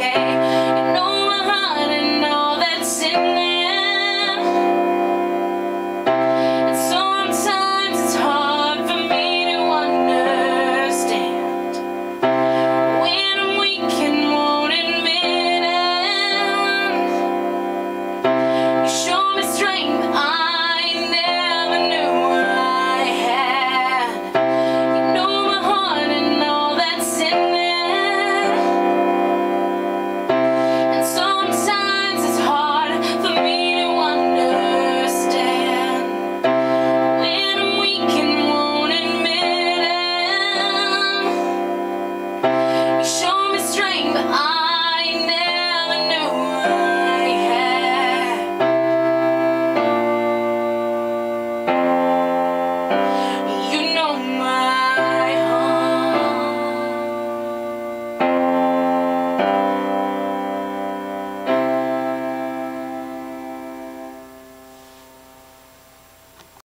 okay.